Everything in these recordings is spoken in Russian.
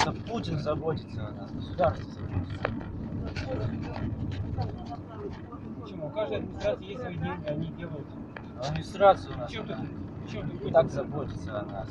Это Путин заботится о нас, государство заботится. Почему? У каждой администрации есть свои деньги, они делают. Администрация у нас Чем ты, чем ты так заботится о нас.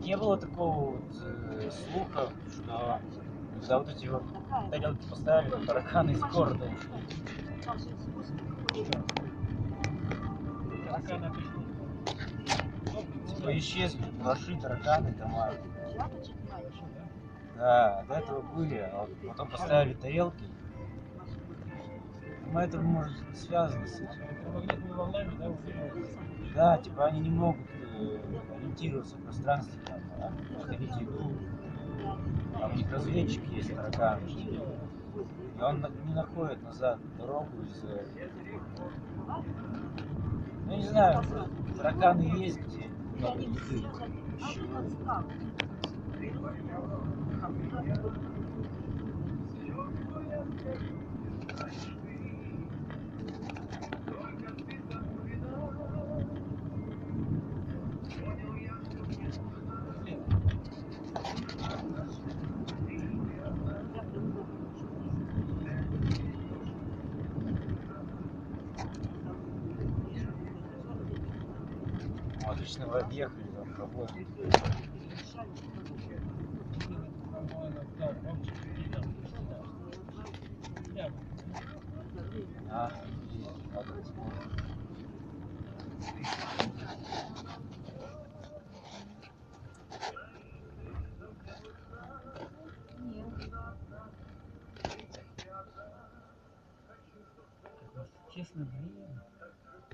Не было такого вот э, слуха, что когда вот эти вот тарелки поставили, тараканы из города. Тараканы. Типа исчезли ваши тараканы дома. Да, до этого были, а вот потом поставили тарелки. Ну, это может связано с этим. Да, типа они не могут э, ориентироваться в пространстве, там, а, находить еду. Там у них разведчик есть таракан. И он не находит назад дорогу из-за... Ну, не знаю, тараканы есть где много еды. Еще Ну, Отлично вы объехали там пробой. по-моему, да, громче, и там,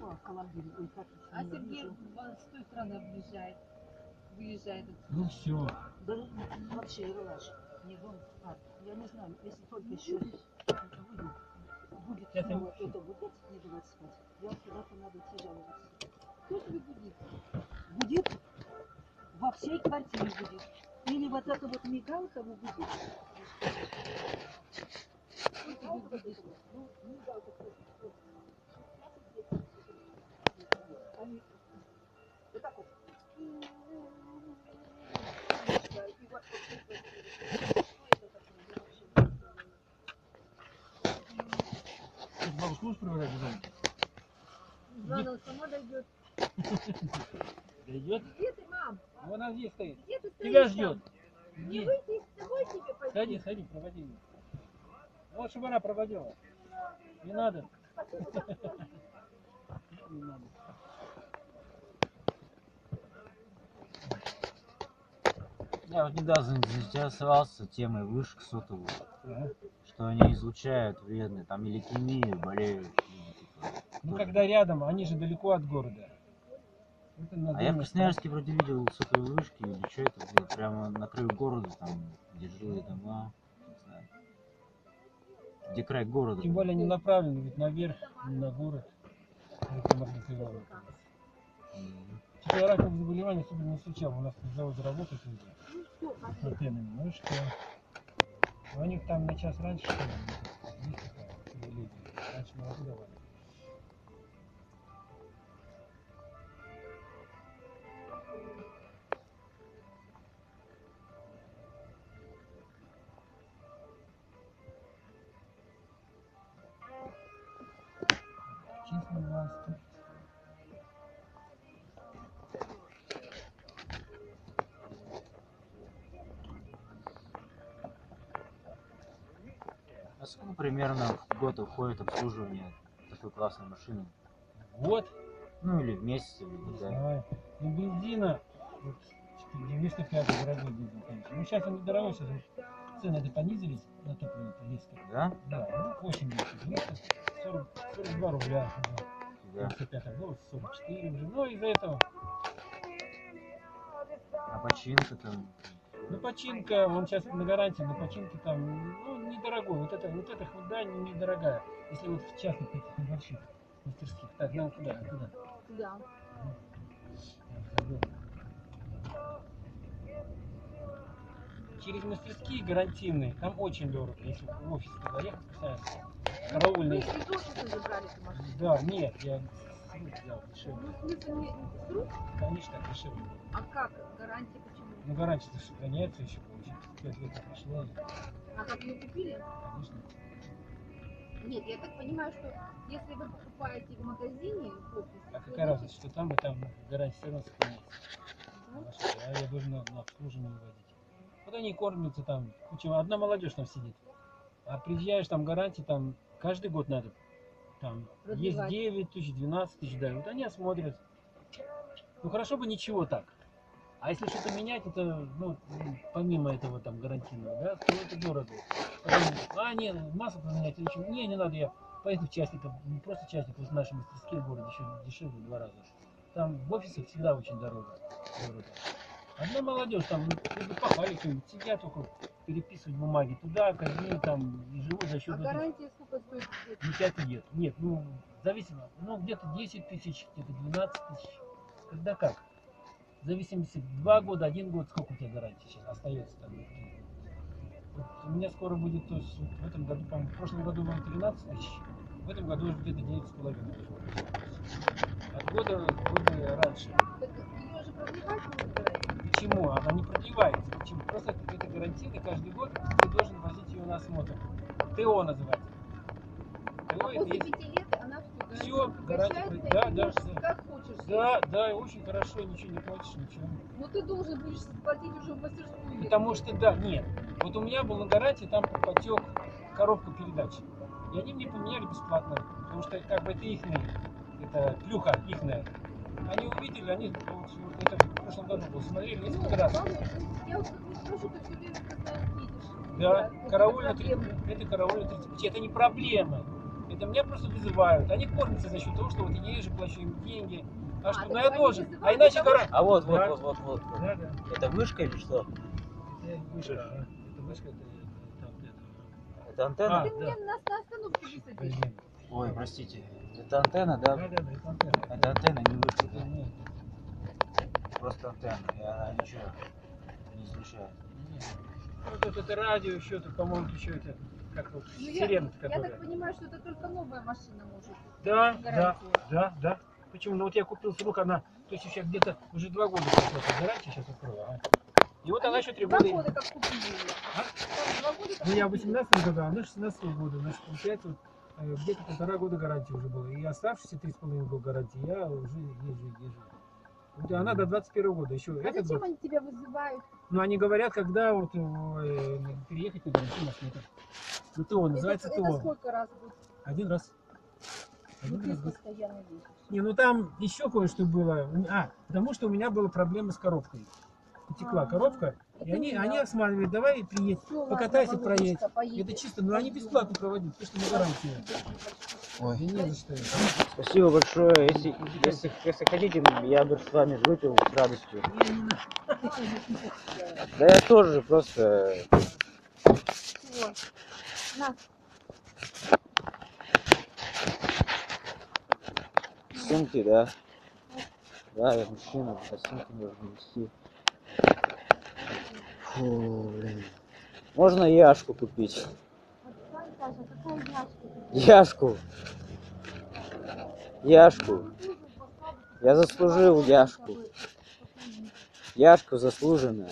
А, надо посмотреть. честно, блин. А Сергей а, с той стороны объезжает. Выезжает. Ну все. Да вообще ерунаш. Не дом. А, я не знаю, если только еще будет, будет снова это гудеть, не давать спать. Я куда-то надо идти жаловаться. Кто тебе будет? Будет во всей квартире будет. Или вот эта вот мигалка будет? Ну, мигалка просто. Они вот так вот. И вот вот это. Что это такое? Я вообще не знаю. Ты бабушку будешь проверять обязательно? Заново сама дойдет. Дойдет? Где ты, мам? Вон она здесь стоит. Где ты стоишь Тебя ждет. Не выйти с тобой тебе пойти. Сходи, сходи, проводи ее. Вот, чтобы она проводила. Не надо. Не надо. Я вот недавно заинтересовался темой вышек сотовых, Ага. что они излучают вредные, там и лейкемию болеют. и, типа, Ну, тоже. когда рядом, они же далеко от города. Это А я в Красноярске вроде видел сотовые вышки, или что это было, прямо на краю города, там, где жилые дома, не знаю. Где край города. Тем более они направлены ведь наверх, на город. Электромагнитные волны. Типа раковых заболеваний особенно не встречал. У нас тут завод работает везде. Ну все, с антеннами. Ну что? У них там на час раньше, что ли, есть такая привилегия. Раньше молоко давали. Честно власть. А сколько примерно в год уходит обслуживание такой классной машины? Вот, Ну или в месяц, или не не знаю. Ну, бензина, вот, 95 дорогой бензин, конечно. Ну, сейчас он недорогой, сейчас цены это понизились на топливо это резко. Да? Да, ну, 80, 90, 40, 42 рубля. Да. Да. 95 а было 44 уже. Ну, из-за этого. А починка там. Ну, починка, он сейчас на гарантии, на починке там, ну, недорогой. Вот это, вот эта худа не- недорогая. Если вот в частных таких небольших мастерских. Так, нам куда? Куда? Да. Через мастерские гарантийные, там очень дорого, если в офис туда ехать постоянно. Караульные. Вы из офиса забрали эту машину? Да, нет, я с рук взял дешевле. Ну, в смысле, не с рук? Конечно, дешевле. А как? Гарантия почему? Ну, гарантия сохраняется еще, получается. 5 лет прошло, А как ее купили? конечно. Нет, я так понимаю, что если вы покупаете в магазине, в офисе, А какая разница, что там и там гарантия все равно сохраняется. да, А я должен на, на обслуживание водить. Вот они кормятся там, куча, одна молодежь там сидит. А приезжаешь, там гарантии, там каждый год надо. Там есть Продлевать. 9 тысяч, 12 тысяч, да. Вот они осмотрят. Ну хорошо бы ничего так. А если что-то менять, это, ну, помимо этого там гарантийного, да, то это дорого. А, не, масло поменять, или что? не, не надо, я поеду в частников, не просто частник, вот наши мастерские в городе еще дешевле в два раза. Там в офисах всегда очень дорого. дорого. Одна молодежь там, ну, попали, кто-нибудь, сидят только переписывать бумаги туда, казни, там, и живут за счет А этих гарантия сколько стоит? не 5 лет. Нет, ну, зависимо. Ну, где-то 10 тысяч, где-то 12 тысяч. Когда как? В зависимости, 2 года, 1 год, сколько у тебя гарантии сейчас остается там? Вот у меня скоро будет, то есть в этом году, по-моему, в прошлом году было 13 тысяч, в этом году уже где-то 9,5 От года, года раньше. Так ее же продлевать? Почему? Она не продлевается. Почему? Просто это, это гарантийно, каждый год ты должен возить ее на осмотр. ТО называется. А ТО это после есть все, гарантия да, да, да. как хочешь. Да, да, и очень хорошо, ничего не платишь, ничего. Но ты должен будешь платить уже в мастерскую. Потому что, да, нет. Вот у меня был на гарантии, там потек коробка передач. И они мне поменяли бесплатно. Потому что как бы это ихняя, это плюха ихняя. Они увидели, они, вот, это в прошлом году было, смотрели Ну, несколько раз. ладно, я вот не спрошу, ты все время постоянно видишь. Да, вот караульно это проблема. 30, это караульно 35. Это не проблема. Это меня просто вызывают. Они кормятся за счет того, что вот я езжу, плачу им деньги. А, А, что, ну я должен. А иначе гарантия. А вот, вот, вот, вот, вот. вот. Да, да. Это вышка или что? Это вышка. Это вышка, это, это, антенна? А, Ты да. меня на, на остановке высадишь. Ой, простите. Это антенна, Да, да? да, да, это антенна. Это антенна, не вышка. Да? нет, Просто антенна. И она ничего не слушает. нет. Вот тут это радио еще, тут, по-моему, еще это, как вот, Ну, я, сирена я которая. так понимаю, что это только новая машина может. Да, да, да, да. Почему? Ну вот я купил с рук, она, то есть сейчас где-то уже два года прошло, гарантия сейчас открою. ага. И вот она Они еще три два года. года как купили ее. А? Два года как Ну я в купили. 18 году, а она 16 года. Значит, получается, вот, э, где-то полтора года гарантии уже было. И оставшиеся три с половиной года гарантии я уже езжу, езжу. И она до 21 года еще. А зачем год. они тебя вызывают? Но они говорят, когда вот э, переехать на гарантийный осмотр. Ну ТО, называется это, это ТО. сколько раз будет? Один раз. Ну, Один ты раз. год. постоянно ездишь. Не, ну там еще кое-что было. А, потому что у меня была проблема с коробкой. Потекла Ага. коробка. И Это они, они осматривали, давай приедь, Всё, покатайся, ладно, проедь. Это чисто, но они бесплатно проводят, потому что на гарантии. Ой. Да не за что. Спасибо большое. Если, если, если хотите, я бы с вами выпил с радостью. Да я тоже просто... Всё. На, Сумки, да? Да, я мужчина, костюмки нужно нести. Фу, блин. Можно яшку купить? Яшку. Яшку. Я заслужил яшку. Яшку заслуженная.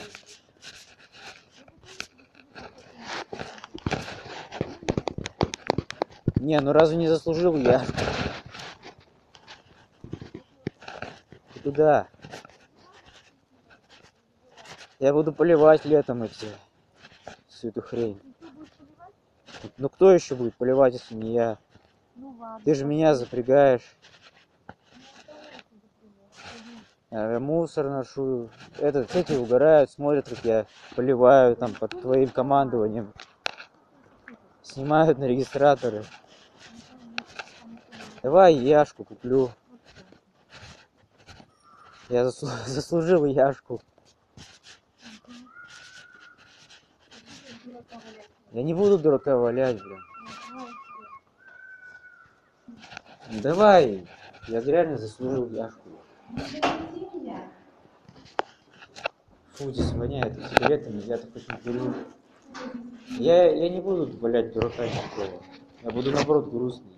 Не, ну разве не заслужил яшку? Ты Куда? Я буду поливать летом эти всю эту хрень. Ну кто еще будет поливать, если не я? Ну. Ты же меня запрягаешь. Ну, Я мусор ношу. Этот, эти угорают, смотрят, как я поливаю там под твоим командованием. Снимают на регистраторы. Давай яшку куплю. Я заслу- заслужил яшку. Я не буду дурака валять, блин. Давай, я реально заслужил яшку. Фу, здесь воняет сигаретами, я так очень курю. Я, я не буду валять дурака никакого. Я буду, наоборот, грустный.